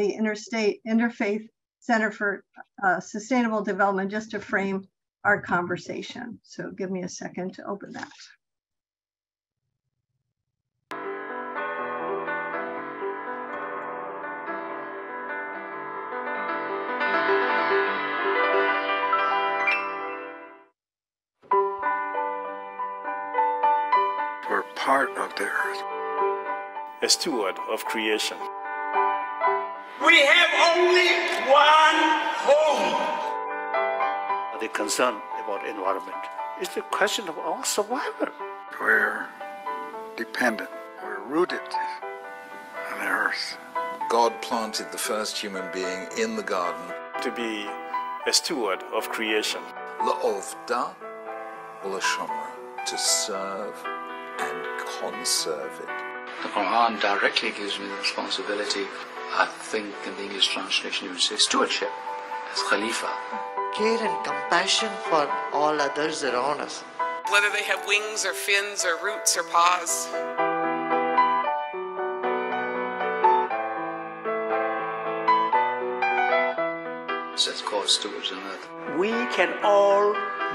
the Interstate Interfaith Center for uh, Sustainable Development just to frame our conversation. So give me a second to open that. We're part of the earth. a steward of creation. We have only one home. The concern about environment is the question of our survival. We're dependent. We're rooted on the earth. God planted the first human being in the garden. To be a steward of creation. La'ovda Ulashomra, to serve and conserve it. The Quran directly gives me the responsibility, I think in the English translation you would say stewardship, as Khalifa. care and compassion for all others around us. whether they have wings or fins or roots or paws. Says God stewards on earth. We can all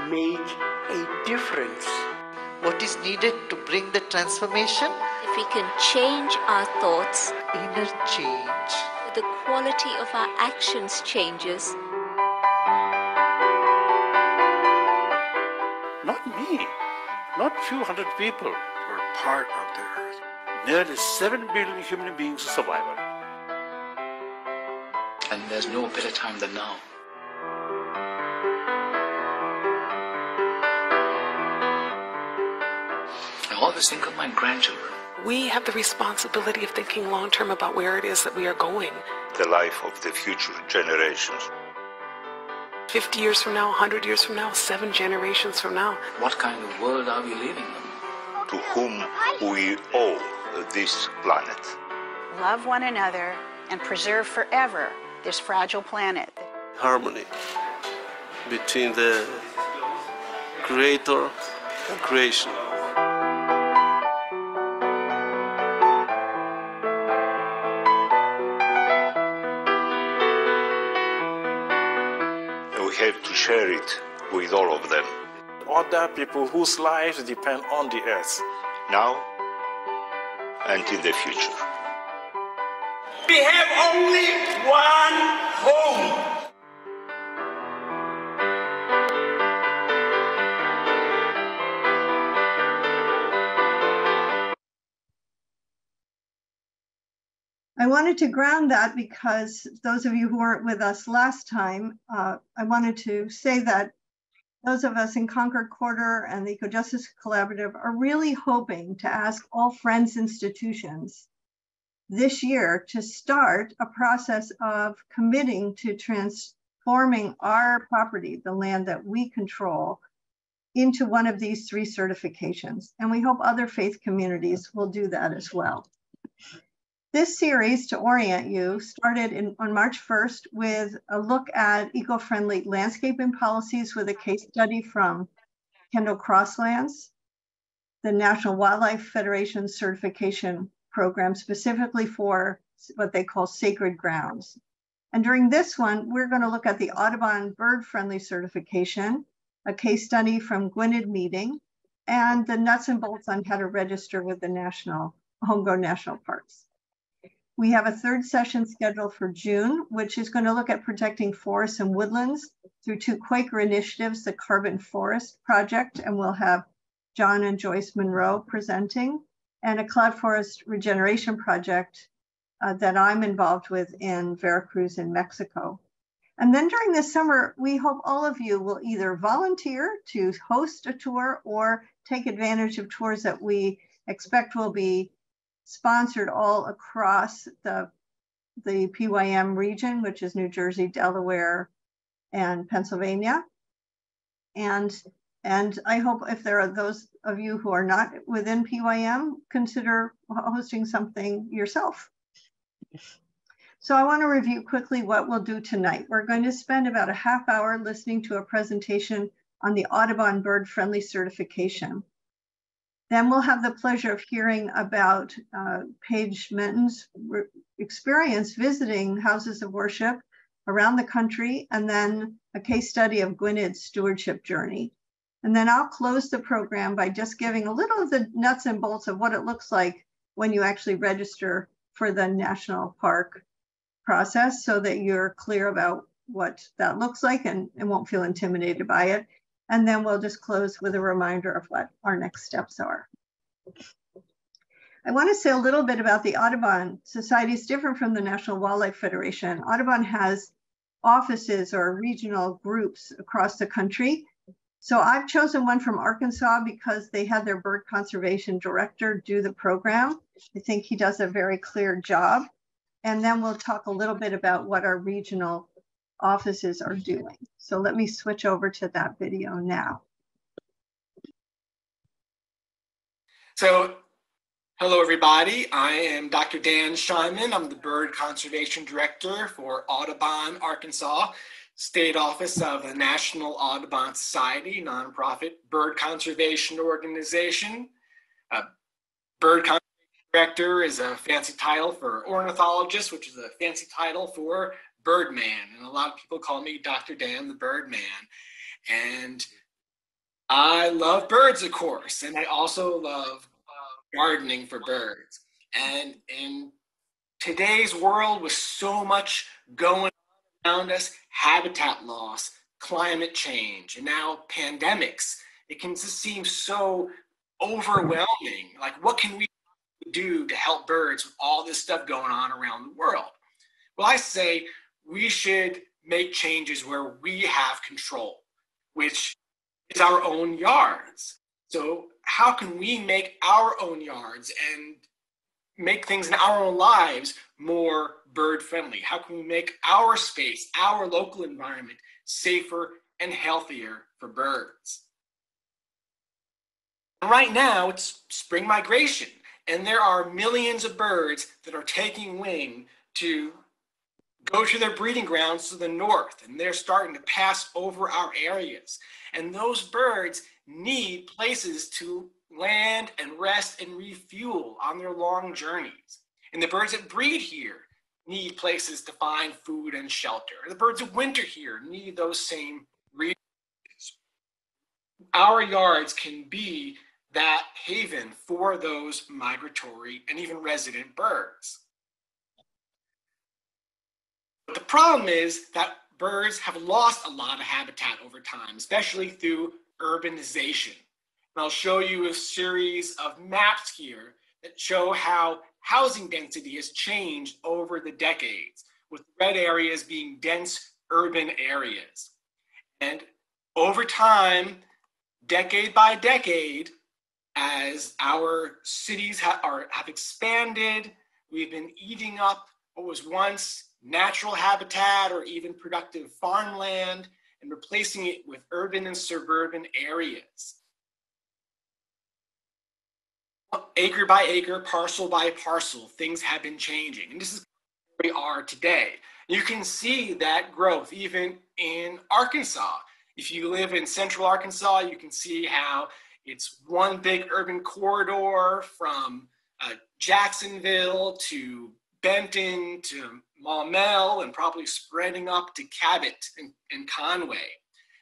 make a difference. What is needed to bring the transformation? If we can change our thoughts, Inner change. the quality of our actions changes. Not me, not few hundred people. We're part of the earth. Nearly 7 billion human beings survival. And there's no better time than now. I always think of my grandchildren. We have the responsibility of thinking long term about where it is that we are going. the life of the future generations. 50 years from now, 100 years from now, seven generations from now. What kind of world are we leaving them? To whom we owe this planet. Love one another and preserve forever this fragile planet. harmony between the creator and creation. Share it with all of them. Other people whose lives depend on the earth. Now and in the future. We have only one home. I wanted to ground that because those of you who weren't with us last time, uh, I wanted to say that those of us in Concord Quarter and the Eco Justice Collaborative are really hoping to ask all Friends institutions this year to start a process of committing to transforming our property, the land that we control, into one of these three certifications. And we hope other faith communities will do that as well. This series, to orient you, started in, on March 1st with a look at eco-friendly landscaping policies with a case study from Kendall Crosslands, the National Wildlife Federation certification program specifically for what they call sacred grounds. And during this one, we're going to look at the Audubon bird friendly certification, a case study from Gwynedd Meeting, and the nuts and bolts on how to register with the National Homegrown National Parks. We have a third session scheduled for June, which is going to look at protecting forests and woodlands through two Quaker initiatives, the Carbon Forest Project, and we'll have John and Joyce Monroe presenting, and a Cloud Forest Regeneration Project uh, that I'm involved with in Veracruz in Mexico. And then during the summer, we hope all of you will either volunteer to host a tour or take advantage of tours that we expect will be sponsored all across the, the PYM region, which is New Jersey, Delaware, and Pennsylvania. And, and I hope if there are those of you who are not within PYM, consider hosting something yourself. So I want to review quickly what we'll do tonight. We're going to spend about a half hour listening to a presentation on the Audubon Bird Friendly Certification. Then we'll have the pleasure of hearing about uh, Paige Menton's experience visiting houses of worship around the country, and then a case study of Gwynedd's stewardship journey. And then I'll close the program by just giving a little of the nuts and bolts of what it looks like when you actually register for the national park process so that you're clear about what that looks like and, and won't feel intimidated by it. And then we'll just close with a reminder of what our next steps are. I want to say a little bit about the Audubon Society. It's different from the National Wildlife Federation. Audubon has offices or regional groups across the country. So I've chosen one from Arkansas because they had their bird conservation director do the program. I think he does a very clear job. And then we'll talk a little bit about what our regional offices are doing. So let me switch over to that video now. So hello everybody, I am Dr. Dan Scheiman. I'm the Bird Conservation Director for Audubon, Arkansas, State Office of the National Audubon Society, nonprofit bird conservation organization. Uh, bird Conservation Director is a fancy title for ornithologist, which is a fancy title for Birdman, and a lot of people call me Dr. Dan the Birdman. And I love birds, of course, and I also love gardening for birds. And in today's world, with so much going around us, habitat loss, climate change, and now pandemics, it can just seem so overwhelming. Like, what can we do to help birds with all this stuff going on around the world? Well, I say we should make changes where we have control, which is our own yards. So, how can we make our own yards and make things in our own lives more bird friendly? How can we make our space, our local environment safer and healthier for birds? right now, it's spring migration, and there are millions of birds that are taking wing to go to their breeding grounds to the north and they're starting to pass over our areas. And those birds need places to land and rest and refuel on their long journeys. And the birds that breed here need places to find food and shelter. The birds that winter here need those same reasons. Our yards can be that haven for those migratory and even resident birds. But the problem is that birds have lost a lot of habitat over time, especially through urbanization. And I'll show you a series of maps here that show how housing density has changed over the decades, with red areas being dense urban areas. And over time, decade by decade, as our cities ha- are, have expanded, we've been eating up what was once natural habitat or even productive farmland and replacing it with urban and suburban areas. Acre by acre, parcel by parcel, things have been changing. And this is where we are today. You can see that growth even in Arkansas. If you live in central Arkansas, you can see how it's one big urban corridor from uh, Jacksonville to Benton to Maumelle and probably spreading up to Cabot and, and Conway.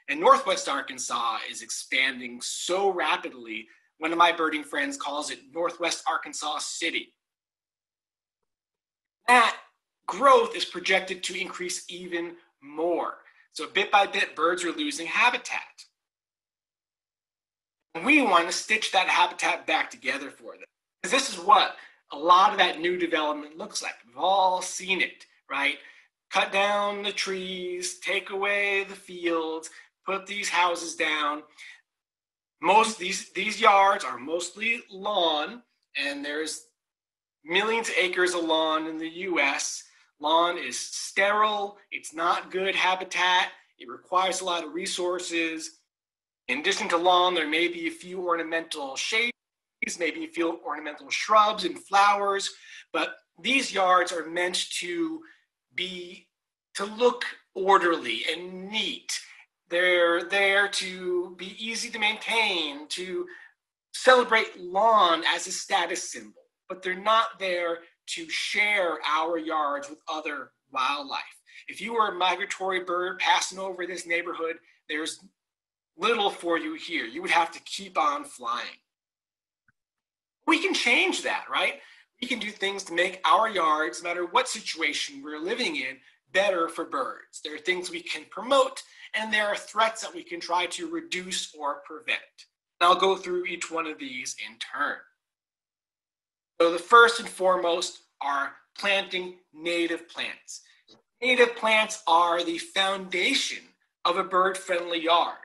And Northwest Arkansas is expanding so rapidly, one of my birding friends calls it Northwest Arkansas City. That growth is projected to increase even more. So bit by bit, birds are losing habitat. We want to stitch that habitat back together for them. Because this is what a lot of that new development looks like. We've all seen it, right? Cut down the trees, take away the fields, put these houses down. Most these these yards are mostly lawn, and there's millions of acres of lawn in the US. Lawn is sterile, it's not good habitat, it requires a lot of resources. In addition to lawn, there may be a few ornamental shade maybe a few ornamental shrubs and flowers, but these yards are meant to be to look orderly and neat. They're there to be easy to maintain, to celebrate lawn as a status symbol, but they're not there to share our yards with other wildlife. If you were a migratory bird passing over this neighborhood, there's little for you here. You would have to keep on flying. We can change that, right? We can do things to make our yards, no matter what situation we're living in, better for birds. There are things we can promote, and there are threats that we can try to reduce or prevent. And I'll go through each one of these in turn. So the first and foremost are planting native plants. Native plants are the foundation of a bird-friendly yard.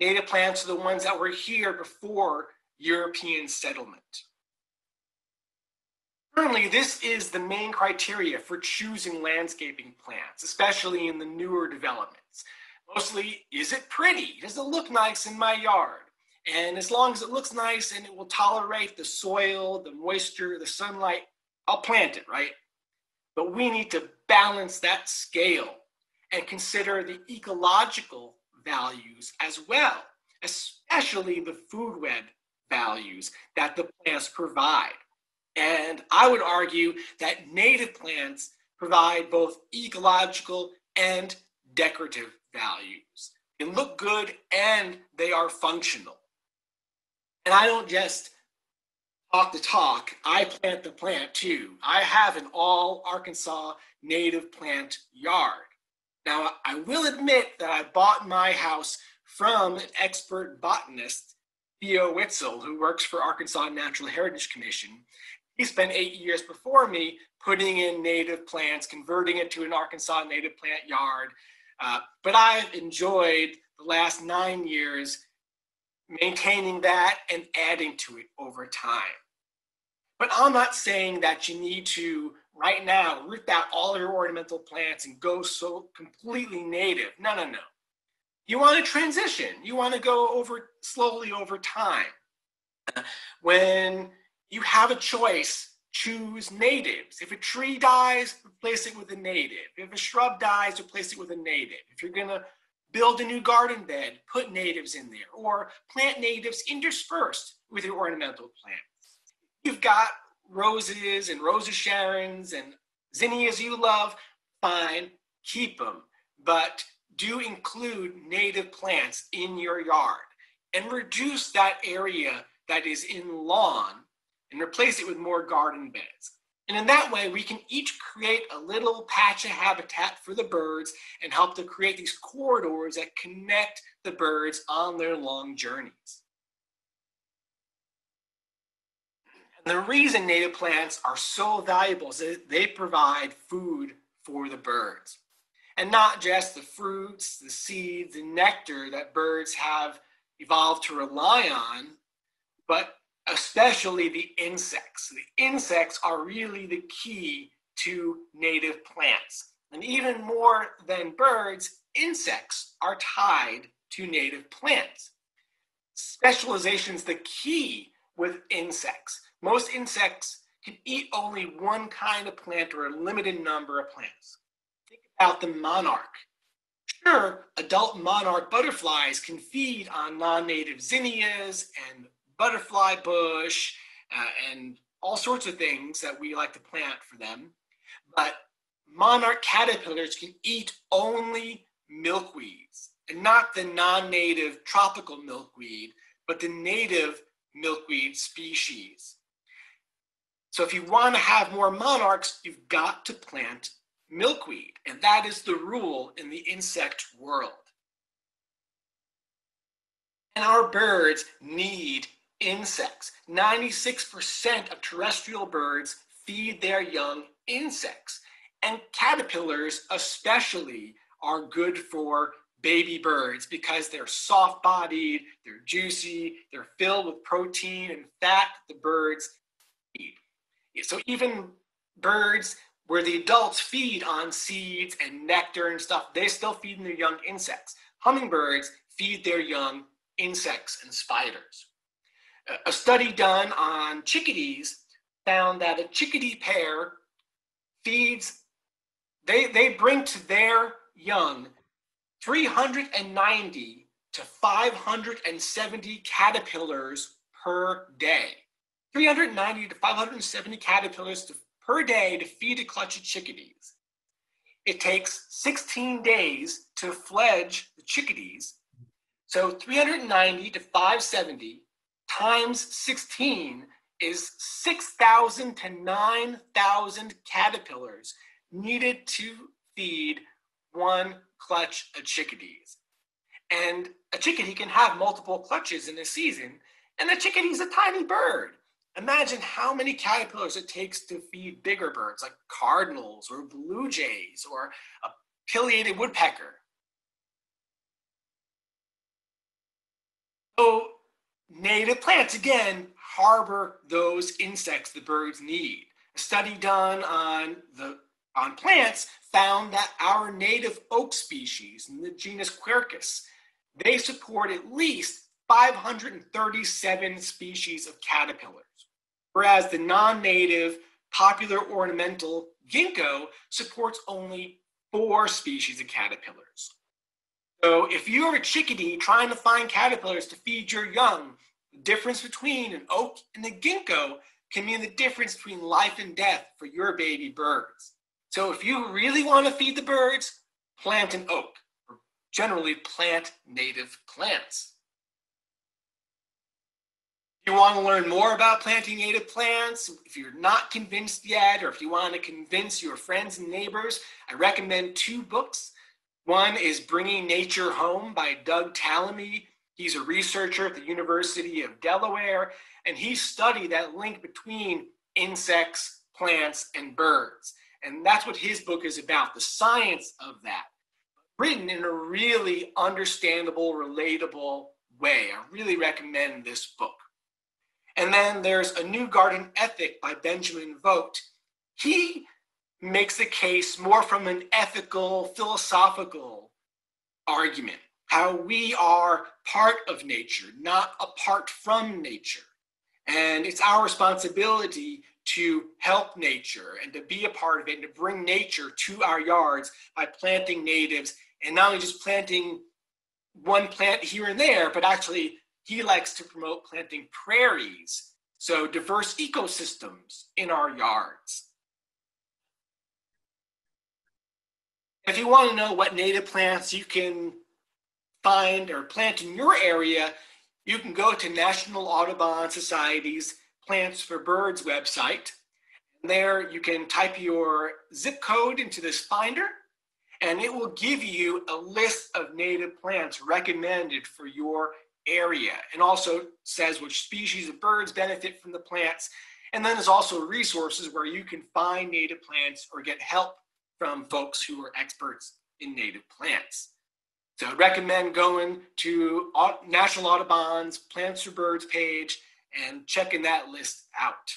Native plants are the ones that were here before European settlement. Currently, this is the main criteria for choosing landscaping plants, especially in the newer developments. Mostly, is it pretty? Does it look nice in my yard? And as long as it looks nice and it will tolerate the soil, the moisture, the sunlight, I'll plant it, right? But we need to balance that scale and consider the ecological values as well, especially the food web values that the plants provide. And I would argue that native plants provide both ecological and decorative values. They look good and they are functional. And I don't just talk the talk, I plant the plant too. I have an all Arkansas native plant yard. Now, I will admit that I bought my house from an expert botanist, Theo Witsell, who works for Arkansas Natural Heritage Commission. He spent eight years before me putting in native plants, converting it to an Arkansas native plant yard. Uh, but I've enjoyed the last nine years maintaining that and adding to it over time. But I'm not saying that you need to right now root out all your ornamental plants and go so completely native. No, no, no. You want to transition. You want to go over slowly over time. When you have a choice, choose natives. If a tree dies, replace it with a native. If a shrub dies, replace it with a native. If you're going to build a new garden bed, put natives in there, or plant natives interspersed with your ornamental plants. You've got roses and roses Sharons and zinnias you love, fine, keep them. But do include native plants in your yard and reduce that area that is in lawn and replace it with more garden beds. And in that way, we can each create a little patch of habitat for the birds and help to create these corridors that connect the birds on their long journeys. And the reason native plants are so valuable is that they provide food for the birds. And not just the fruits, the seeds, the nectar that birds have evolved to rely on, but especially the insects. The insects are really the key to native plants. And even more than birds, insects are tied to native plants. Specialization is the key with insects. Most insects can eat only one kind of plant or a limited number of plants. Think about the monarch. Sure, adult monarch butterflies can feed on non-native zinnias and butterfly bush uh, and all sorts of things that we like to plant for them. But monarch caterpillars can eat only milkweeds and not the non-native tropical milkweed, but the native milkweed species. So if you want to have more monarchs, you've got to plant milkweed. And that is the rule in the insect world. And our birds need insects. 96% of terrestrial birds feed their young insects. And caterpillars, especially, are good for baby birds because they're soft bodied, they're juicy, they're filled with protein and fat the birds eat. So even birds where the adults feed on seeds and nectar and stuff, they still feed their young insects. Hummingbirds feed their young insects and spiders. A study done on chickadees found that a chickadee pair feeds, they, they bring to their young 390 to 570 caterpillars per day. 390 to 570 caterpillars to, per day to feed a clutch of chickadees. It takes 16 days to fledge the chickadees. So 390 to 570 times 16 is 6,000 to 9,000 caterpillars needed to feed one clutch of chickadees. And a chickadee can have multiple clutches in a season, and a chickadee is a tiny bird. Imagine how many caterpillars it takes to feed bigger birds like cardinals or blue jays or a pileated woodpecker. So, native plants, again, harbor those insects the birds need. A study done on the on plants found that our native oak species in the genus Quercus, they support at least 537 species of caterpillars, whereas the non-native popular ornamental ginkgo supports only four species of caterpillars. So if you're a chickadee trying to find caterpillars to feed your young, the difference between an oak and a ginkgo can mean the difference between life and death for your baby birds. So if you really want to feed the birds, plant an oak, or generally plant native plants. If you want to learn more about planting native plants, if you're not convinced yet, or if you want to convince your friends and neighbors, I recommend two books. One is Bringing Nature Home by Doug Tallamy. He's a researcher at the University of Delaware, and he studied that link between insects, plants, and birds. And that's what his book is about the science of that, written in a really understandable, relatable way. I really recommend this book. And then there's A New Garden Ethic by Benjamin Vogt. He makes the case more from an ethical, philosophical argument, how we are part of nature, not apart from nature. And it's our responsibility to help nature and to be a part of it and to bring nature to our yards by planting natives and not only just planting one plant here and there, but actually he likes to promote planting prairies, so diverse ecosystems in our yards. If you want to know what native plants you can find or plant in your area, you can go to National Audubon Society's Plants for Birds website. There you can type your zip code into this finder, and it will give you a list of native plants recommended for your area and also says which species of birds benefit from the plants. And then there's also resources where you can find native plants or get help from folks who are experts in native plants. So I'd recommend going to National Audubon's Plants for Birds page and checking that list out.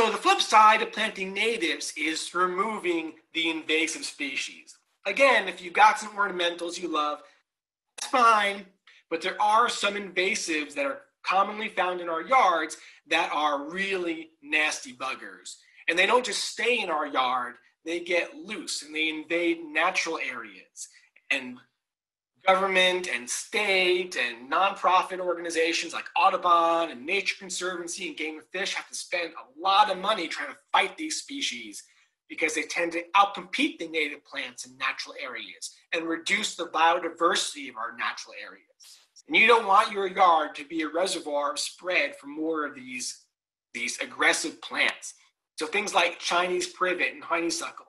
So the flip side of planting natives is removing the invasive species. Again, if you've got some ornamentals you love, that's fine, but there are some invasives that are commonly found in our yards that are really nasty buggers. And they don't just stay in our yard, they get loose and they invade natural areas. And government and state and nonprofit organizations like Audubon and Nature Conservancy and Game and Fish have to spend a lot of money trying to fight these species because they tend to outcompete the native plants in natural areas and reduce the biodiversity of our natural areas. And you don't want your yard to be a reservoir of spread for more of these, these aggressive plants. So things like Chinese privet and honeysuckle.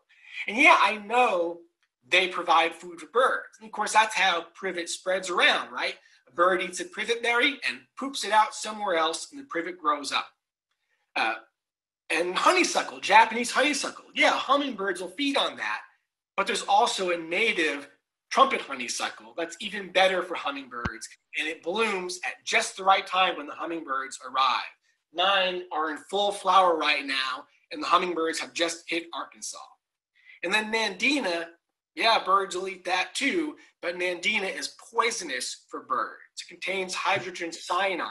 And yeah, I know they provide food for birds. And of course, that's how privet spreads around, right? A bird eats a privet berry and poops it out somewhere else, and the privet grows up. Uh, and honeysuckle, Japanese honeysuckle. Yeah, hummingbirds will feed on that. But there's also a native trumpet honeysuckle that's even better for hummingbirds, and it blooms at just the right time when the hummingbirds arrive. Nine are in full flower right now, and the hummingbirds have just hit Arkansas. And then Nandina yeah, birds will eat that too, but Nandina is poisonous for birds. It contains hydrogen cyanide.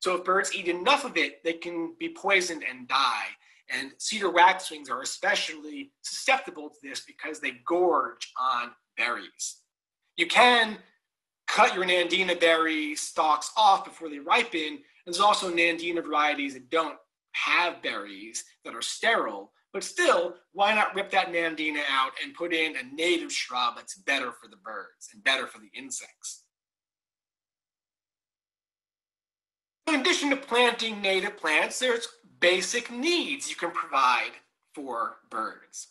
So if birds eat enough of it, they can be poisoned and die. And cedar waxwings are especially susceptible to this because they gorge on berries. You can cut your Nandina berry stalks off before they ripen. And there's also Nandina varieties that don't have berries that are sterile, but still, why not rip that nandina out and put in a native shrub that's better for the birds and better for the insects? In addition to planting native plants, there's basic needs you can provide for birds.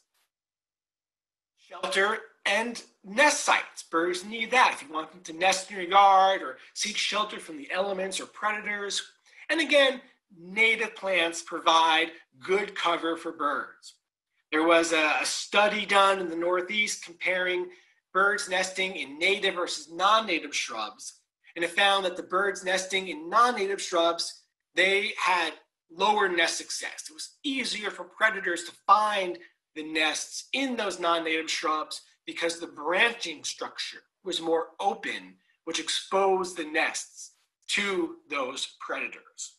Shelter and nest sites. Birds need that if you want them to nest in your yard or seek shelter from the elements or predators. And again, native plants provide good cover for birds. There was a, a study done in the Northeast comparing birds nesting in native versus non-native shrubs. And it found that the birds nesting in non-native shrubs, they had lower nest success. It was easier for predators to find the nests in those non-native shrubs because the branching structure was more open, which exposed the nests to those predators.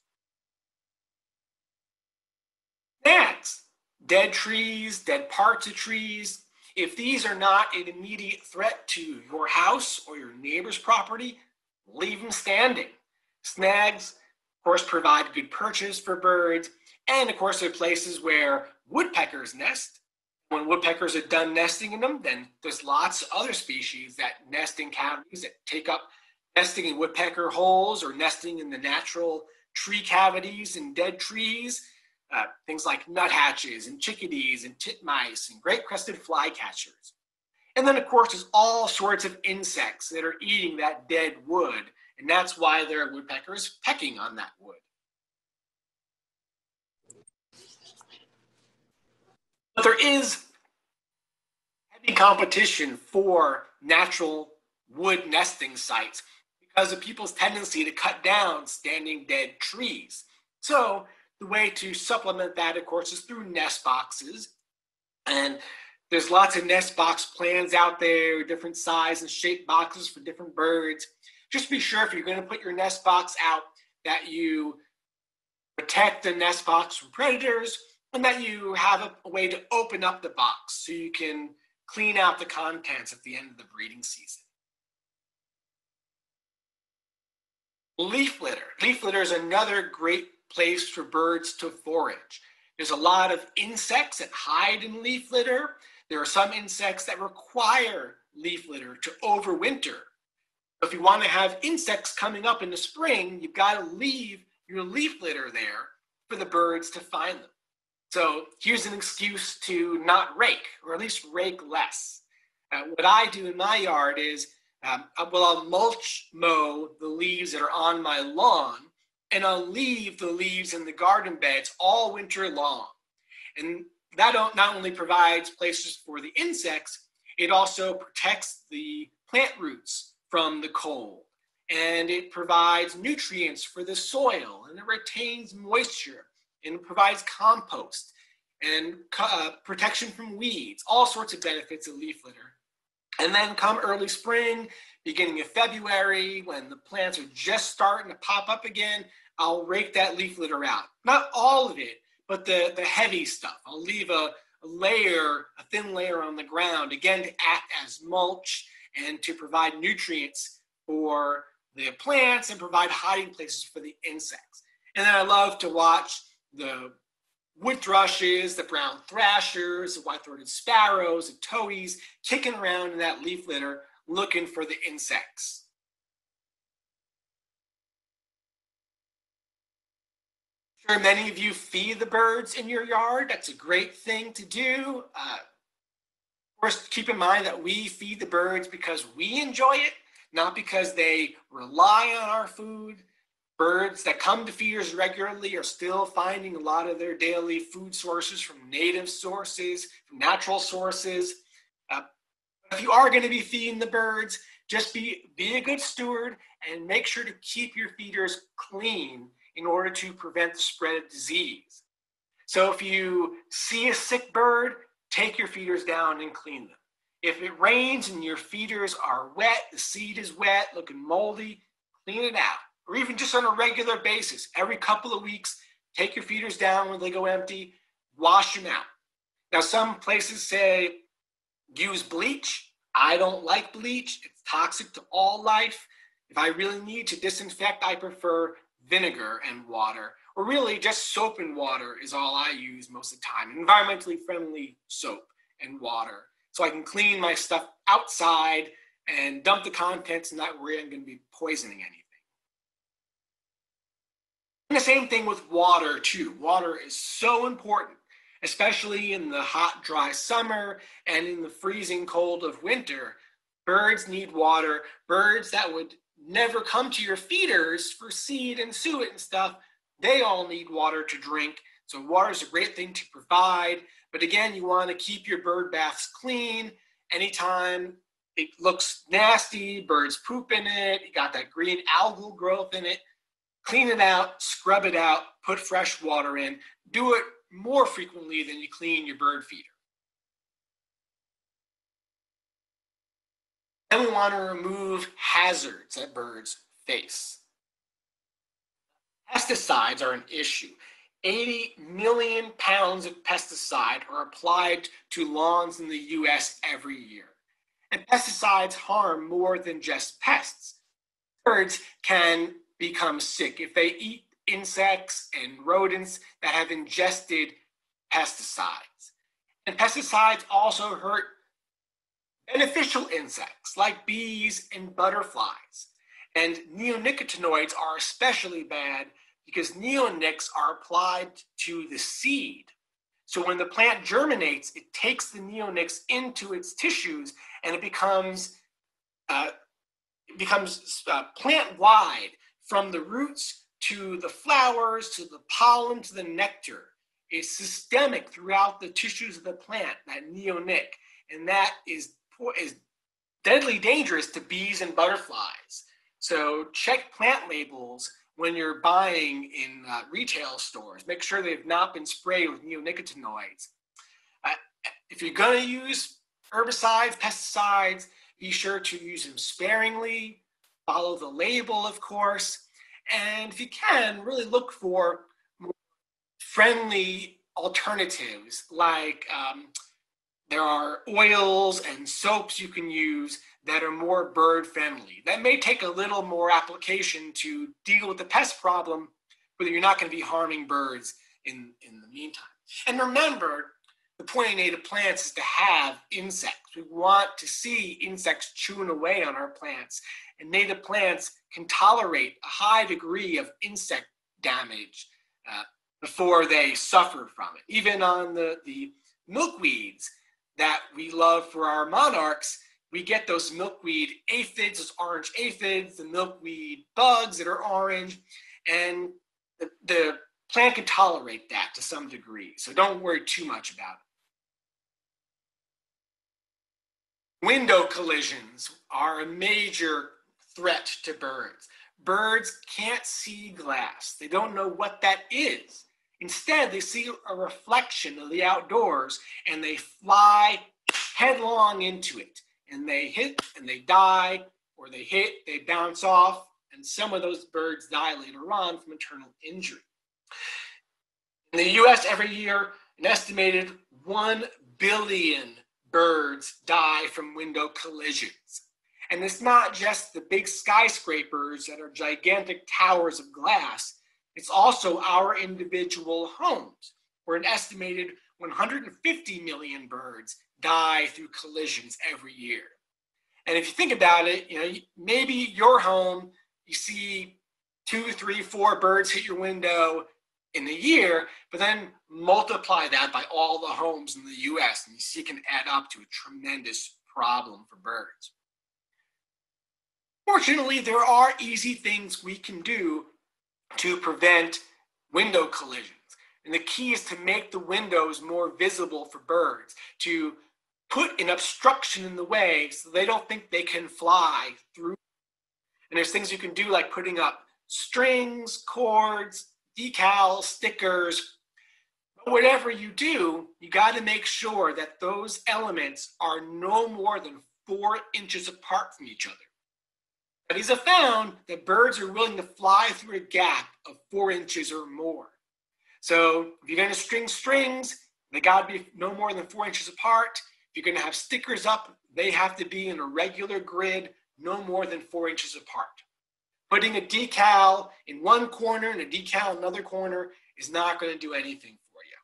Next, dead trees, dead parts of trees, if these are not an immediate threat to your house or your neighbor's property, leave them standing. Snags, of course, provide good perches for birds, and of course, there are places where woodpeckers nest. When woodpeckers are done nesting in them, then there's lots of other species that nest in cavities that take up nesting in woodpecker holes or nesting in the natural tree cavities in dead trees. Uh, things like nuthatches and chickadees and titmice and great crested flycatchers. And then, of course, there's all sorts of insects that are eating that dead wood, and that's why there are woodpeckers pecking on that wood. But there is heavy competition for natural wood nesting sites because of people's tendency to cut down standing dead trees. So the way to supplement that, of course, is through nest boxes. And there's lots of nest box plans out there, different size and shape boxes for different birds. Just be sure if you're going to put your nest box out that you protect the nest box from predators and that you have a, a way to open up the box so you can clean out the contents at the end of the breeding season. Leaf litter. Leaf litter is another great place for birds to forage. There's a lot of insects that hide in leaf litter. There are some insects that require leaf litter to overwinter. If you want to have insects coming up in the spring, you've got to leave your leaf litter there for the birds to find them. So here's an excuse to not rake, or at least rake less. Uh, what I do in my yard is, um, well, I'll mulch mow the leaves that are on my lawn and I'll leave the leaves in the garden beds all winter long. And that not only provides places for the insects, it also protects the plant roots from the cold. And it provides nutrients for the soil and it retains moisture and it provides compost and uh, protection from weeds, all sorts of benefits of leaf litter. And then come early spring, beginning of February, when the plants are just starting to pop up again, I'll rake that leaf litter out. Not all of it, but the, the heavy stuff. I'll leave a, layer, a thin layer on the ground, again, to act as mulch and to provide nutrients for the plants and provide hiding places for the insects. And then I love to watch the wood thrushes, the brown thrashers, the white-throated sparrows, the towhees kicking around in that leaf litter looking for the insects. sure many of you feed the birds in your yard. That's a great thing to do. Uh, of course, keep in mind that we feed the birds because we enjoy it, not because they rely on our food. Birds that come to feeders regularly are still finding a lot of their daily food sources from native sources, from natural sources. If you are going to be feeding the birds, just be, be a good steward and make sure to keep your feeders clean in order to prevent the spread of disease. So if you see a sick bird, take your feeders down and clean them. If it rains and your feeders are wet, the seed is wet, looking moldy, clean it out. Or even just on a regular basis, every couple of weeks, take your feeders down when they go empty, wash them out. Now, some places say use bleach. I don't like bleach, it's toxic to all life. If I really need to disinfect, I prefer vinegar and water, or really just soap and water is all I use most of the time. Environmentally friendly soap and water. So I can clean my stuff outside and dump the contents and not worry I'm going to be poisoning anything. And the same thing with water too. Water is so important, especially in the hot, dry summer and in the freezing cold of winter. Birds need water. Birds that would never come to your feeders for seed and suet and stuff, they all need water to drink. So water is a great thing to provide. But again, you want to keep your bird baths clean. Anytime it looks nasty, birds poop in it, you got that green algal growth in it, clean it out, scrub it out, put fresh water in. Do it more frequently than you clean your bird feeder. Then we want to remove hazards that birds face. Pesticides are an issue. 80 million pounds of pesticide are applied to lawns in the US every year. And pesticides harm more than just pests. Birds can become sick if they eat insects and rodents that have ingested pesticides. And pesticides also hurt beneficial insects like bees and butterflies. And neonicotinoids are especially bad because neonics are applied to the seed. So when the plant germinates, it takes the neonics into its tissues and it becomes uh, becomes uh, plant wide from the roots to the flowers to the pollen to the nectar. It's systemic throughout the tissues of the plant, that neonic, and that is is deadly dangerous to bees and butterflies. So check plant labels when you're buying in uh, retail stores. Make sure they've not been sprayed with neonicotinoids. Uh, if you're going to use herbicides, pesticides, be sure to use them sparingly. Follow the label, of course. And if you can, really look for friendly alternatives like um, there are oils and soaps you can use that are more bird friendly. That may take a little more application to deal with the pest problem, but you're not going to be harming birds in, in the meantime. And remember, the point of native plants is to have insects. We want to see insects chewing away on our plants. And native plants can tolerate a high degree of insect damage uh, before they suffer from it. Even on the, the milkweeds, that we love for our monarchs, we get those milkweed aphids, those orange aphids, the milkweed bugs that are orange, and the, the plant can tolerate that to some degree. So don't worry too much about it. Window collisions are a major threat to birds. Birds can't see glass. They don't know what that is. Instead, they see a reflection of the outdoors and they fly headlong into it. And they hit and they die, or they hit, they bounce off, and some of those birds die later on from internal injury. In the US, every year, an estimated 1 billion birds die from window collisions. And it's not just the big skyscrapers that are gigantic towers of glass. It's also our individual homes, where an estimated 150 million birds die through collisions every year. And if you think about it, you know, maybe your home, you see two, three, four birds hit your window in a year, but then multiply that by all the homes in the US, and you see it can add up to a tremendous problem for birds. Fortunately, there are easy things we can do to prevent window collisions. And the key is to make the windows more visible for birds, to put an obstruction in the way so they don't think they can fly through. And there's things you can do like putting up strings, cords, decals, stickers. Whatever you do, you got to make sure that those elements are no more than four inches apart from each other. Studies have found that birds are willing to fly through a gap of four inches or more. So if you're going to string strings, they got to be no more than four inches apart. If you're going to have stickers up, they have to be in a regular grid, no more than four inches apart. Putting a decal in one corner and a decal in another corner is not going to do anything for you.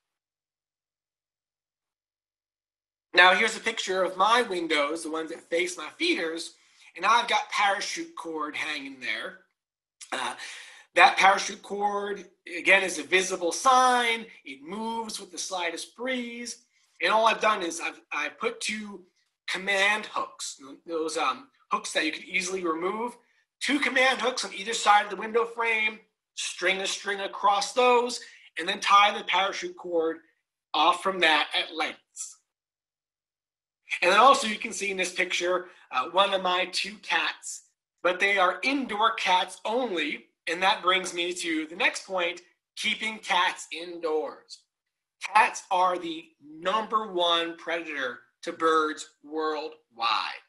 Now here's a picture of my windows, the ones that face my feeders, and I've got parachute cord hanging there. Uh, that parachute cord, again, is a visible sign. It moves with the slightest breeze. And all I've done is I've I put two command hooks, those um, hooks that you can easily remove. Two command hooks on either side of the window frame, string a string across those, and then tie the parachute cord off from that at lengths. And then also you can see in this picture, uh, one of my two cats, but they are indoor cats only. And that brings me to the next point, keeping cats indoors. Cats are the number one predator to birds worldwide.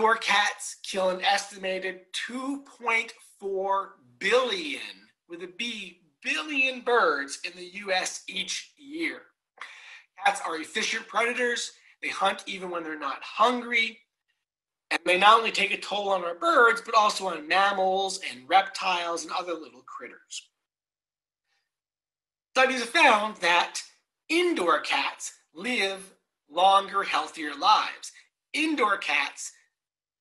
Outdoor cats kill an estimated 2.4 billion, with a B, billion birds in the US each year. Cats are efficient predators. They hunt even when they're not hungry. And they not only take a toll on our birds, but also on mammals and reptiles and other little critters. Studies have found that indoor cats live longer, healthier lives. Indoor cats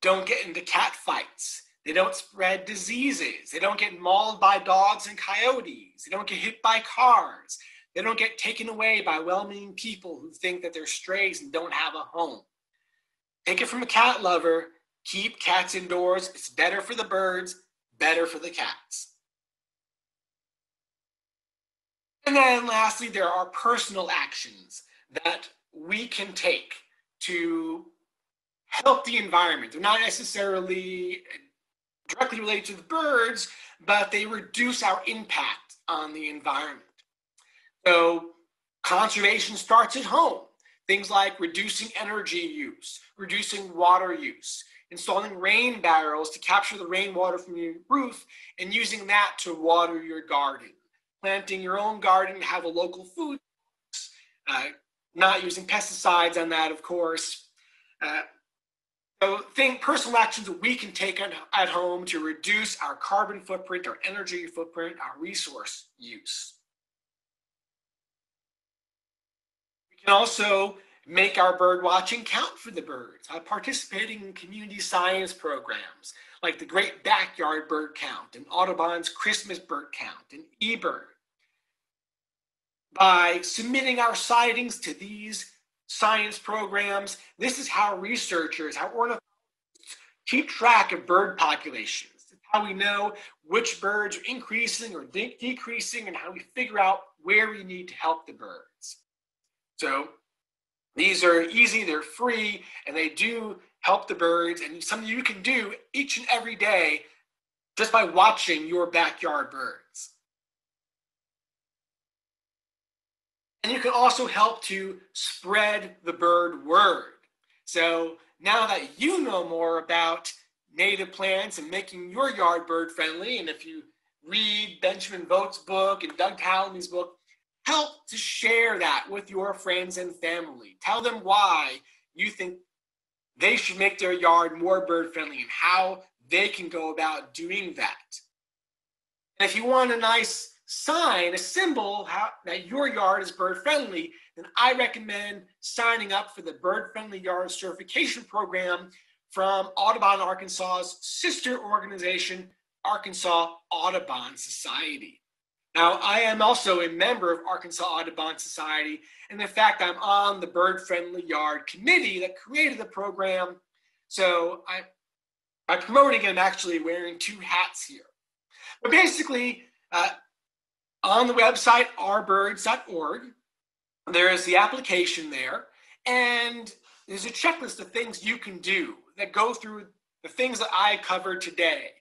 don't get into cat fights. They don't spread diseases. They don't get mauled by dogs and coyotes. They don't get hit by cars. They don't get taken away by well meaning people who think that they're strays and don't have a home. Take it from a cat lover. Keep cats indoors. It's better for the birds, better for the cats. And then lastly, there are personal actions that we can take to help the environment. They're not necessarily directly related to the birds, but they reduce our impact on the environment. So conservation starts at home. Things like reducing energy use, reducing water use, installing rain barrels to capture the rainwater from your roof and using that to water your garden. Planting your own garden, to have a local food, uh, not using pesticides on that, of course. Uh, so think personal actions that we can take at home to reduce our carbon footprint, our energy footprint, our resource use. We can also make our bird watching count for the birds by participating in community science programs like the Great Backyard Bird Count and Audubon's Christmas Bird Count and eBird. By submitting our sightings to these science programs, this is how researchers, how ornithologists keep track of bird populations. It's how we know which birds are increasing or de decreasing and how we figure out where we need to help the birds. So these are easy, they're free, and they do help the birds and something you can do each and every day just by watching your backyard birds. And you can also help to spread the bird word. So now that you know more about native plants and making your yard bird friendly, and if you read Benjamin Vogt's book and Doug Tallamy's book, help to share that with your friends and family. Tell them why you think they should make their yard more bird friendly and how they can go about doing that. And if you want a nice sign, a symbol how, that your yard is bird friendly, then I recommend signing up for the Bird Friendly Yard Certification Program from Audubon, Arkansas's sister organization, Arkansas Audubon Society. Now, I am also a member of Arkansas Audubon Society, and in fact, I'm on the Bird Friendly Yard Committee that created the program. So I, by promoting it, I'm actually wearing two hats here. But basically, uh, on the website arbirds.org, there is the application there, and there's a checklist of things you can do that go through the things that I covered today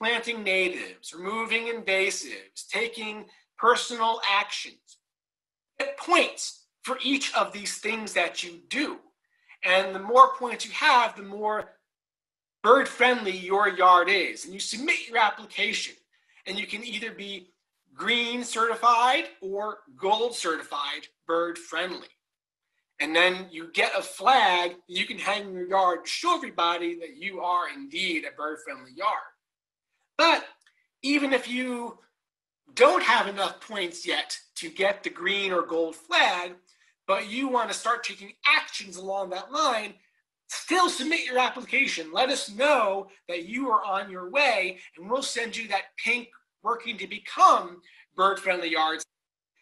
planting natives, removing invasives, taking personal actions. Get points for each of these things that you do. And the more points you have, the more bird friendly your yard is. And you submit your application, and you can either be green certified or gold certified bird friendly. And then you get a flag you can hang in your yard to show everybody that you are indeed a bird friendly yard. But even if you don't have enough points yet to get the green or gold flag, but you want to start taking actions along that line, still submit your application. Let us know that you are on your way, and we'll send you that pink working to become bird friendly yards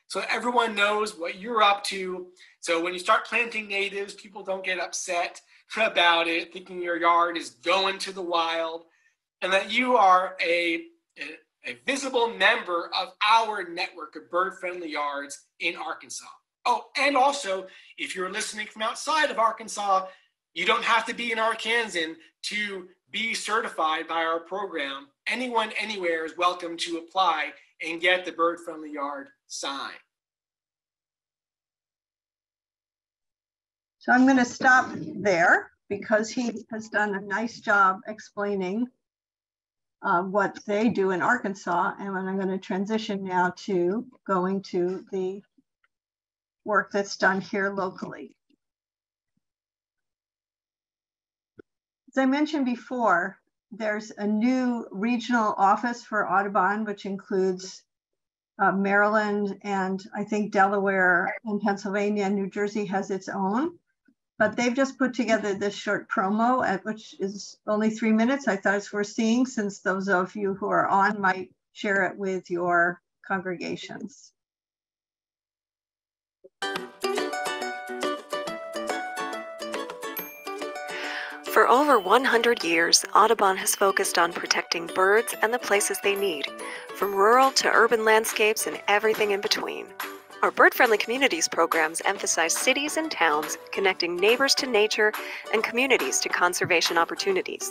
so everyone knows what you're up to. So when you start planting natives, people don't get upset about it, thinking your yard is going to the wild, and that you are a, a, visible member of our network of bird friendly yards in Arkansas. Oh, and also, if you're listening from outside of Arkansas, you don't have to be an Arkansan to be certified by our program. Anyone, anywhere is welcome to apply and get the bird friendly yard sign. So I'm going to stop there because he has done a nice job explaining uh, what they do in Arkansas. And I'm going to transition now to going to the work that's done here locally. As I mentioned before, there's a new regional office for Audubon, which includes uh, Maryland and I think Delaware and Pennsylvania and New Jersey has its own. But they've just put together this short promo, at which is only three minutes. I thought it's worth seeing since those of you who are on might share it with your congregations. For over 100 years, Audubon has focused on protecting birds and the places they need, from rural to urban landscapes and everything in between. Our Bird Friendly Communities programs emphasize cities and towns connecting neighbors to nature and communities to conservation opportunities.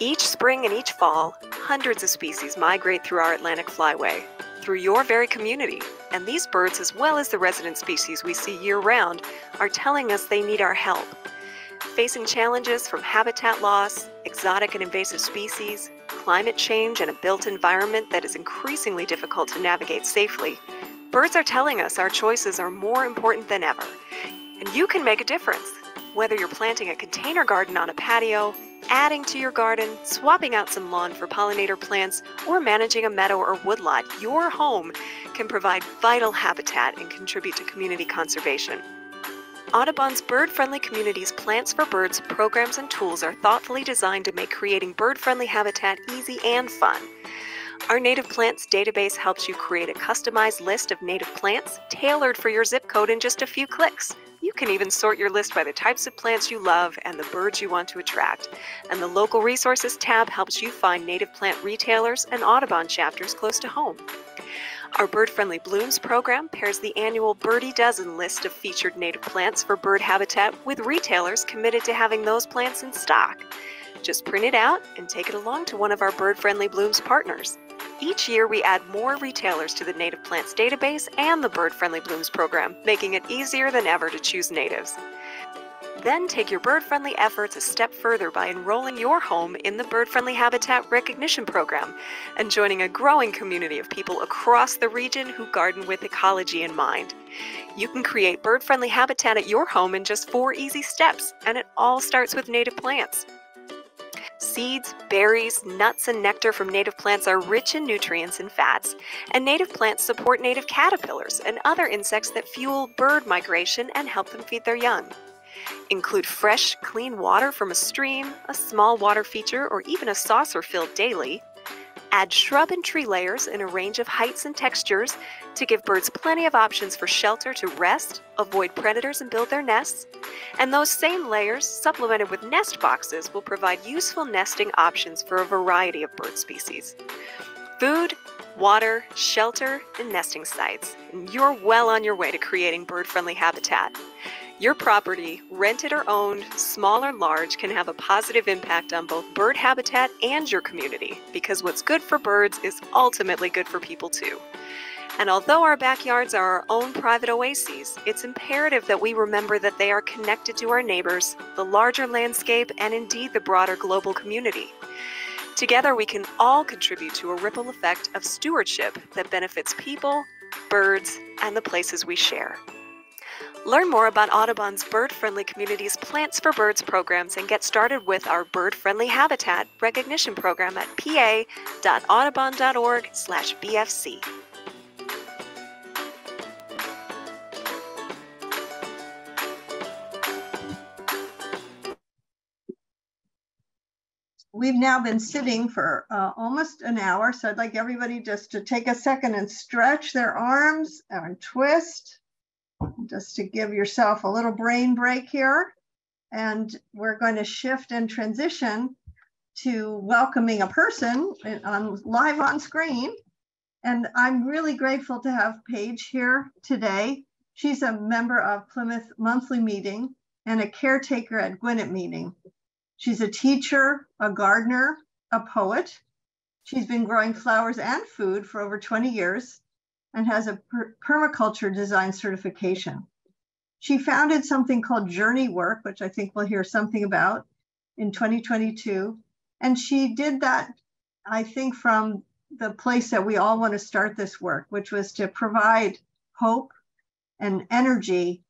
Each spring and each fall, hundreds of species migrate through our Atlantic Flyway, through your very community, and these birds, as well as the resident species we see year round, are telling us they need our help facing challenges from habitat loss, exotic and invasive species, climate change, and a built environment that is increasingly difficult to navigate safely, birds are telling us our choices are more important than ever. And you can make a difference. Whether you're planting a container garden on a patio, adding to your garden, swapping out some lawn for pollinator plants, or managing a meadow or woodlot, your home can provide vital habitat and contribute to community conservation. Audubon's Bird Friendly Communities Plants for Birds programs and tools are thoughtfully designed to make creating bird friendly habitat easy and fun. Our Native Plants database helps you create a customized list of native plants tailored for your zip code in just a few clicks. You can even sort your list by the types of plants you love and the birds you want to attract. And the Local Resources tab helps you find native plant retailers and Audubon chapters close to home. Our Bird Friendly Blooms program pairs the annual Birdie Dozen list of featured native plants for bird habitat with retailers committed to having those plants in stock. Just print it out and take it along to one of our Bird Friendly Blooms partners. Each year, we add more retailers to the Native Plants database and the Bird Friendly Blooms program, making it easier than ever to choose natives. Then take your bird friendly efforts a step further by enrolling your home in the Bird Friendly Habitat Recognition Program and joining a growing community of people across the region who garden with ecology in mind. You can create bird friendly habitat at your home in just four easy steps, and it all starts with native plants. Seeds, berries, nuts, and nectar from native plants are rich in nutrients and fats, and native plants support native caterpillars and other insects that fuel bird migration and help them feed their young. Include fresh, clean water from a stream, a small water feature, or even a saucer filled daily. Add shrub and tree layers in a range of heights and textures to give birds plenty of options for shelter to rest, avoid predators, and build their nests. And those same layers, supplemented with nest boxes, will provide useful nesting options for a variety of bird species. Food, water, shelter, and nesting sites. And you're well on your way to creating bird friendly habitat. Your property, rented or owned, small or large, can have a positive impact on both bird habitat and your community because what's good for birds is ultimately good for people too. And although our backyards are our own private oases, it's imperative that we remember that they are connected to our neighbors, the larger landscape, and indeed the broader global community. Together, we can all contribute to a ripple effect of stewardship that benefits people, birds, and the places we share. Learn more about Audubon's Bird Friendly Communities Plants for Birds programs and get started with our Bird Friendly Habitat Recognition Program at pa.audubon.org/bfc. We've now been sitting for uh, almost an hour, so I'd like everybody just to take a second and stretch their arms and twist, just to give yourself a little brain break here. And we're going to shift and transition to welcoming a person on live on screen. And I'm really grateful to have Paige here today. She's a member of Plymouth Monthly Meeting and a caretaker at Gwynedd Meeting. She's a teacher, a gardener, a poet. She's been growing flowers and food for over 20 years and has a per- permaculture design certification. She founded something called Journey Work, which I think we'll hear something about in 2022. And she did that, I think, from the place that we all want to start this work, which was to provide hope and energy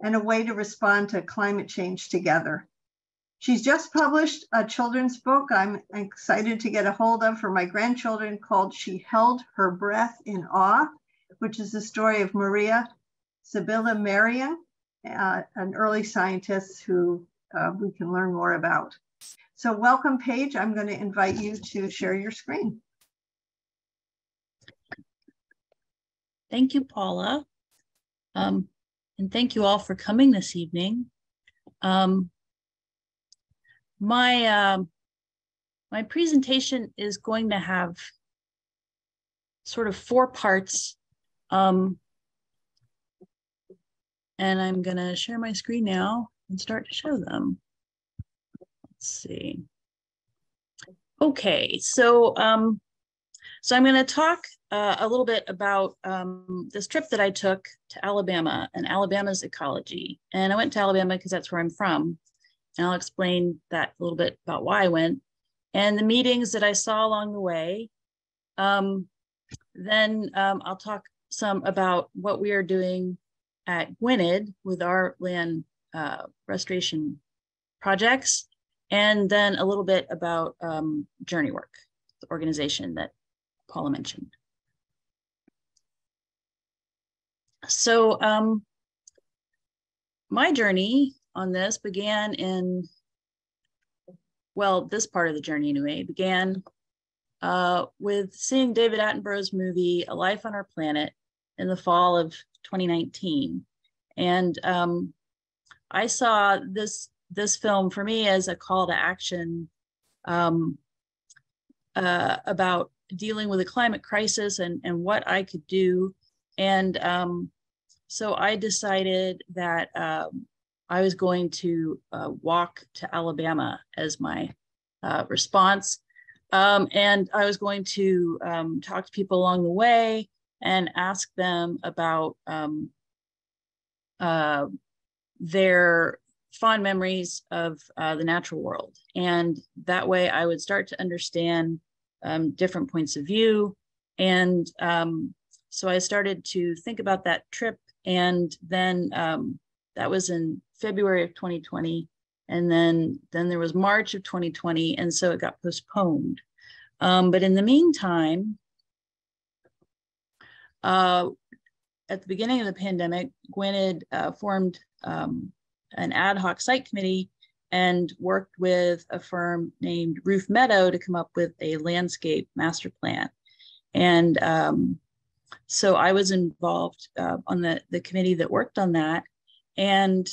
and a way to respond to climate change together. She's just published a children's book I'm excited to get a hold of for my grandchildren called She Held Her Breath in Awe, which is the story of Maria Sibylla Merian, uh, an early scientist who uh, we can learn more about. So welcome, Paige. I'm going to invite you to share your screen. Thank you, Paula. Um, and thank you all for coming this evening. Um, my um, my presentation is going to have sort of four parts. Um, and I'm going to share my screen now and start to show them. Let's see. Okay, so um, so I'm going to talk uh, a little bit about um, this trip that I took to Alabama and Alabama's ecology. And I went to Alabama because that's where I'm from. And I'll explain that a little bit about why I went and the meetings that I saw along the way. Um, then um, I'll talk some about what we are doing at Gwynedd with our land uh, restoration projects, and then a little bit about um, Journey Work, the organization that Paula mentioned. So um, my journey on this began in, well, this part of the journey anyway, began uh, with seeing David Attenborough's movie A Life on Our Planet in the fall of 2019. And um, I saw this this film for me as a call to action um, uh, about dealing with a climate crisis and, and what I could do. And um, so I decided that um, I was going to uh, walk to Alabama as my uh, response. Um, and I was going to um, talk to people along the way and ask them about um, uh, their fond memories of uh, the natural world. And that way I would start to understand um, different points of view. And um, so I started to think about that trip. And then um, that was in February of 2020, and then then there was March of 2020, and so it got postponed. Um, but in the meantime, uh, at the beginning of the pandemic, Gwynedd uh, formed um, an ad hoc site committee and worked with a firm named Roofmeadow to come up with a landscape master plan. And um, so I was involved uh, on the, the committee that worked on that. And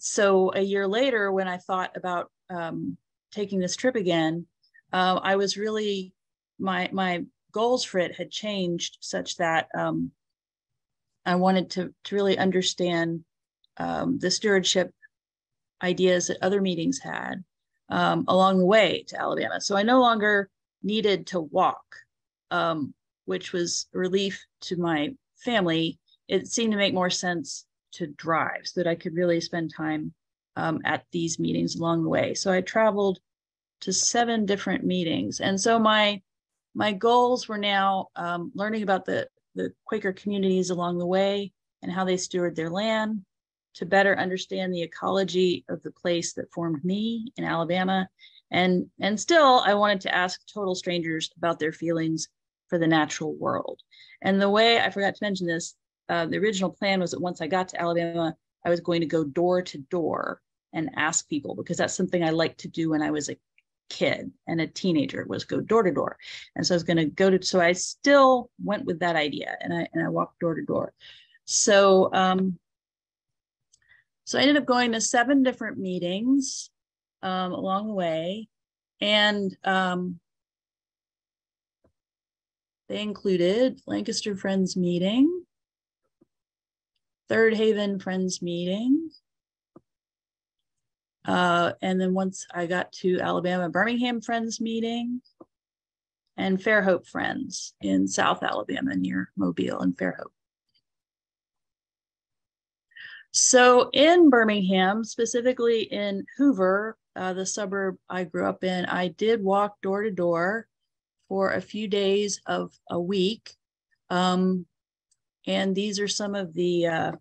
so a year later, when I thought about um, taking this trip again, uh, I was really my my goals for it had changed such that um, I wanted to to really understand um, the stewardship ideas that other meetings had um, along the way to Alabama. So I no longer needed to walk, um, which was relief to my family. It seemed to make more sense to drive so that I could really spend time um, at these meetings along the way. So I traveled to seven different meetings. And so my my goals were now um, learning about the, the Quaker communities along the way and how they steward their land, to better understand the ecology of the place that formed me in Alabama. And, and still, I wanted to ask total strangers about their feelings for the natural world. And the way I forgot to mention this, uh, the original plan was that once I got to Alabama, I was going to go door to door and ask people because that's something I liked to do when I was a kid and a teenager was go door to door. And so I was going to go to, so I still went with that idea and I, and I walked door to door. So, um, so I ended up going to seven different meetings um, along the way. And um, they included Lancaster Friends meeting, Third Haven Friends meeting, uh, and then once I got to Alabama, Birmingham Friends meeting and Fairhope Friends in South Alabama near Mobile and Fairhope. So in Birmingham, specifically in Hoover, uh, the suburb I grew up in, I did walk door to door for a few days of a week. Um, and these are some of the uh,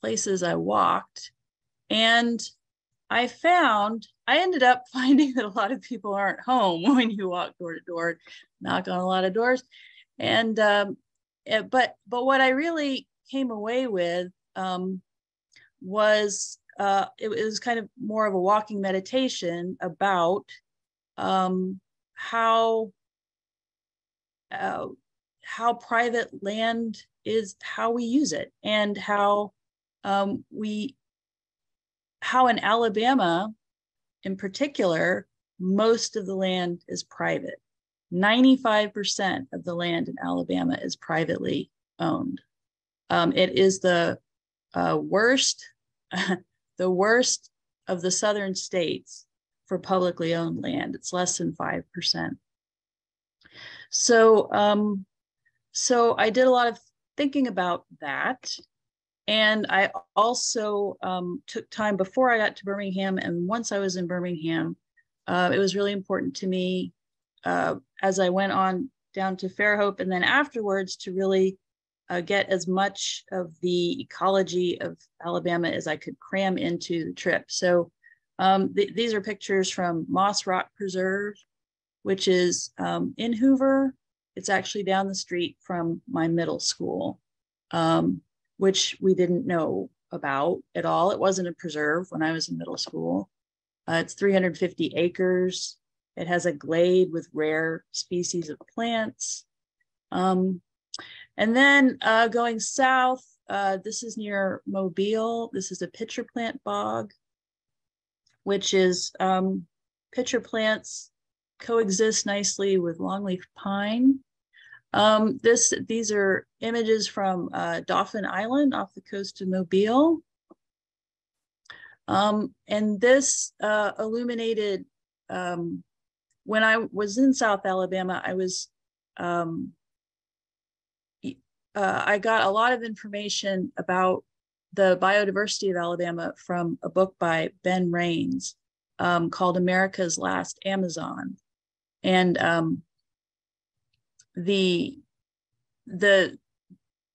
places I walked. And I found, I ended up finding that a lot of people aren't home when you walk door to door, knock on a lot of doors. And, um, it, but, but what I really came away with um, was uh, it, it, was kind of more of a walking meditation about um, how uh, how private land is, how we use it, and how um, we, how in Alabama, in particular, most of the land is private. 95% of the land in Alabama is privately owned. Um, it is the uh, worst, the worst of the southern states for publicly owned land. It's less than 5%. So, um, so I did a lot of thinking about that and I also um, took time before I got to Birmingham. And once I was in Birmingham, uh, it was really important to me uh, as I went on down to Fairhope and then afterwards to really uh, get as much of the ecology of Alabama as I could cram into the trip. So um, th these are pictures from Moss Rock Preserve, which is um, in Hoover. It's actually down the street from my middle school. Um, which we didn't know about at all. It wasn't a preserve when I was in middle school. Uh, it's 350 acres. It has a glade with rare species of plants. Um, and then uh, going south, uh, this is near Mobile. This is a pitcher plant bog, which is um, pitcher plants coexist nicely with longleaf pine. Um, this, these are images from uh, Dauphin Island off the coast of Mobile. Um, and this uh, illuminated, um, when I was in South Alabama, I was, um, uh, I got a lot of information about the biodiversity of Alabama from a book by Ben Raines um, called America's Last Amazon. And um, the the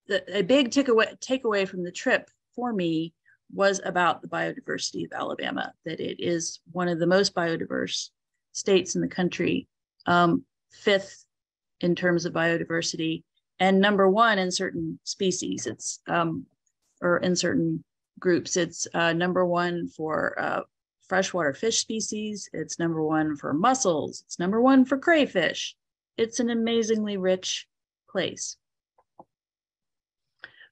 the a big takeaway takeaway from the trip for me was about the biodiversity of Alabama. That it is one of the most biodiverse states in the country, um, fifth in terms of biodiversity, and number one in certain species. It's um, or in certain groups. It's uh, number one for uh, freshwater fish species. It's number one for mussels. It's number one for crayfish it's an amazingly rich place.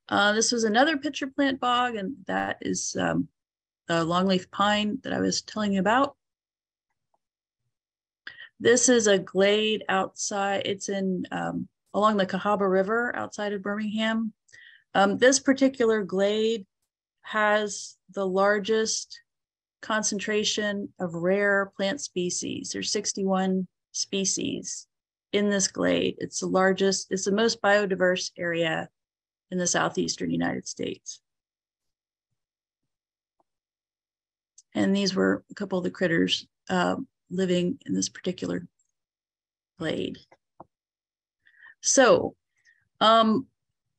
Uh, this was another pitcher plant bog, and that is um, the longleaf pine that I was telling you about. This is a glade outside, it's in um, along the Cahaba River outside of Birmingham. Um, this particular glade has the largest concentration of rare plant species. There's 61 species in this glade. It's the largest, it's the most biodiverse area in the southeastern United States. And these were a couple of the critters uh, living in this particular glade. So um,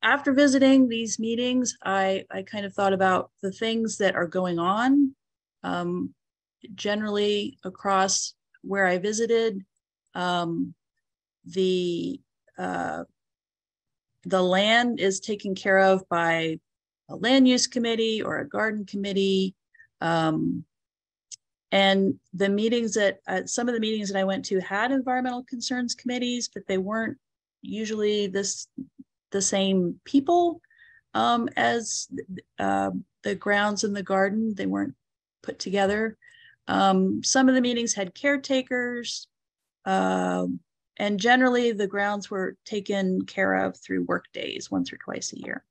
after visiting these meetings, I, I kind of thought about the things that are going on um, generally across where I visited. Um, the uh, the land is taken care of by a land use committee or a garden committee. Um, and the meetings that uh, some of the meetings that I went to had environmental concerns committees, but they weren't usually this the same people um, as uh, the grounds in the garden. They weren't put together. Um, some of the meetings had caretakers, uh, and generally the grounds were taken care of through work days once or twice a year.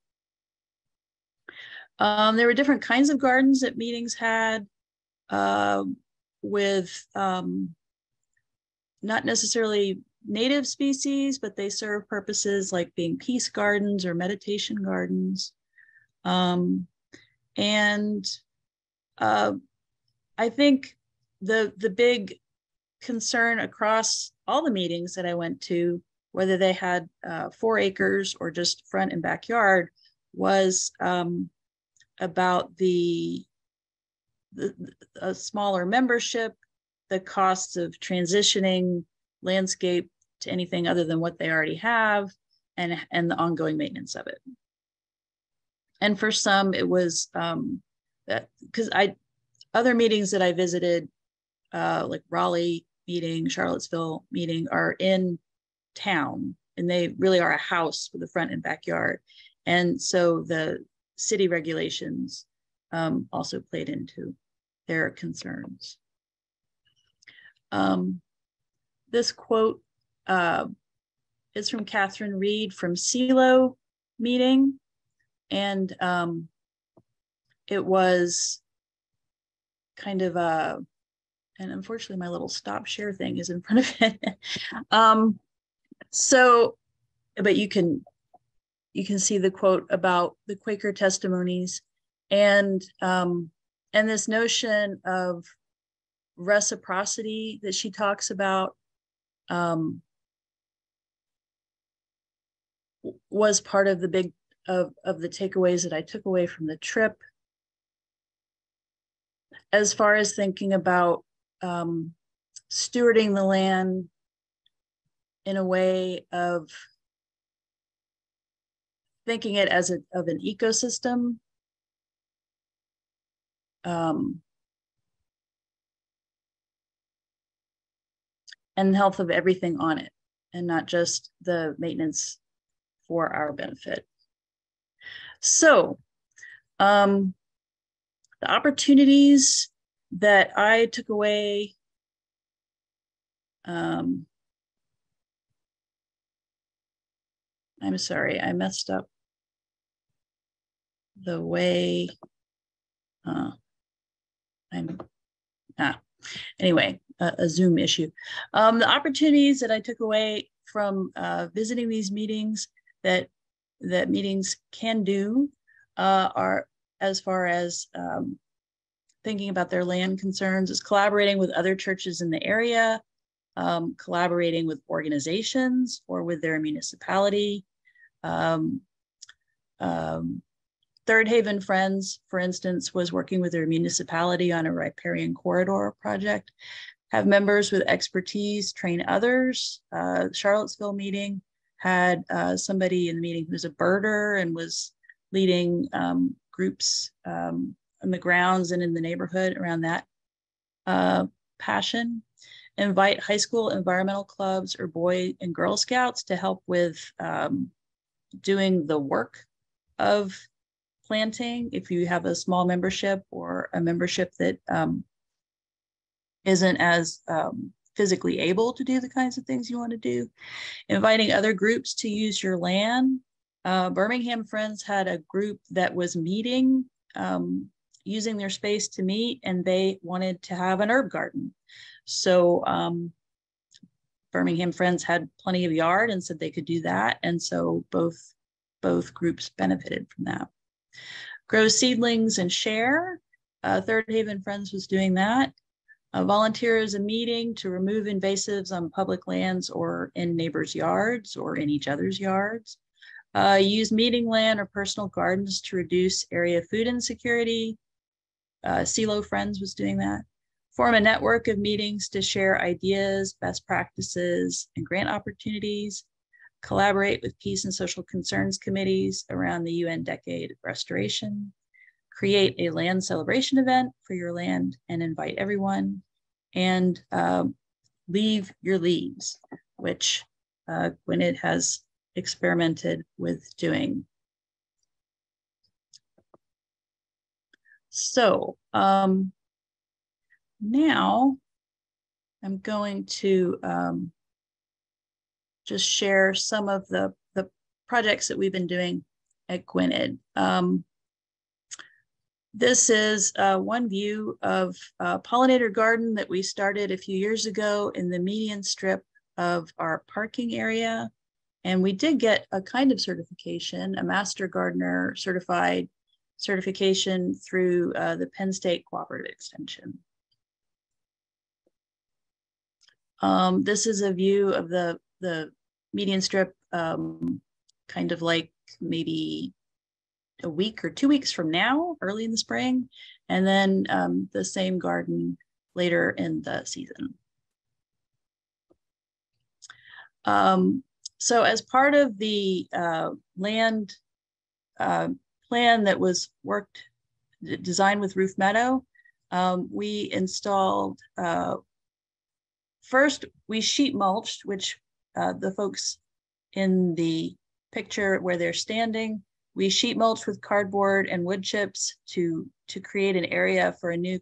Um, there were different kinds of gardens that meetings had uh, with um, not necessarily native species, but they serve purposes like being peace gardens or meditation gardens. Um, and uh, I think the the big concern across all the meetings that I went to, whether they had uh, four acres or just front and backyard, was um, about the, the a smaller membership, the costs of transitioning landscape to anything other than what they already have, and and the ongoing maintenance of it. And for some, it was um, because I other meetings that I visited, uh, like Raleigh meeting, Charlottesville meeting, are in town, and they really are a house with a front and backyard. And so the city regulations um, also played into their concerns. Um, this quote uh, is from Catherine Reed from CELO meeting. And um, it was kind of a, and unfortunately my little stop share thing is in front of it. um, so, but you can, you can see the quote about the Quaker testimonies and, um, and this notion of reciprocity that she talks about um, was part of the big of, of the takeaways that I took away from the trip as far as thinking about um, stewarding the land in a way of thinking it as a, of an ecosystem um, and health of everything on it and not just the maintenance for our benefit. So um, the opportunities that I took away um, I'm sorry, I messed up the way uh, I'm, ah, anyway, a, a Zoom issue. Um, the opportunities that I took away from uh, visiting these meetings that that meetings can do uh, are as far as um, thinking about their land concerns is collaborating with other churches in the area, um, collaborating with organizations or with their municipality. Um, um, Third Haven Friends, for instance, was working with their municipality on a riparian corridor project, have members with expertise train others. Uh, Charlottesville meeting had uh, somebody in the meeting who's a birder and was leading um, groups um, on the grounds and in the neighborhood around that uh, passion. Invite high school environmental clubs or Boy and Girl Scouts to help with um, doing the work of planting. If you have a small membership or a membership that um, not as um, physically able to do the kinds of things you want to do. Inviting other groups to use your land. Uh, Birmingham Friends had a group that was meeting, um, using their space to meet, and they wanted to have an herb garden. So um, Birmingham Friends had plenty of yard and said they could do that. And so both, both groups benefited from that. Grow seedlings and share. Uh, Third Haven Friends was doing that. Uh, volunteer a meeting to remove invasives on public lands or in neighbors' yards or in each other's yards. Uh, use meeting land or personal gardens to reduce area food insecurity. Uh, CELO Friends was doing that. Form a network of meetings to share ideas, best practices, and grant opportunities. Collaborate with peace and social concerns committees around the UN Decade of Restoration. Create a land celebration event for your land and invite everyone. And um, leave your leaves, which uh, Gwynedd has experimented with doing. So um, now I'm going to um, just share some of the, the projects that we've been doing at Gwynedd. Um, this is uh, one view of a pollinator garden that we started a few years ago in the median strip of our parking area. And we did get a kind of certification, a master gardener certified certification through uh, the Penn State Cooperative Extension. Um, this is a view of the, the median strip, um, kind of like maybe a week or two weeks from now, early in the spring, and then um, the same garden later in the season. Um, so as part of the uh, land uh, plan that was worked, designed with Roofmeadow, um, we installed, uh, first we sheet mulched, which uh, the folks in the picture where they're standing, we sheet mulched with cardboard and wood chips to, to create an area for a new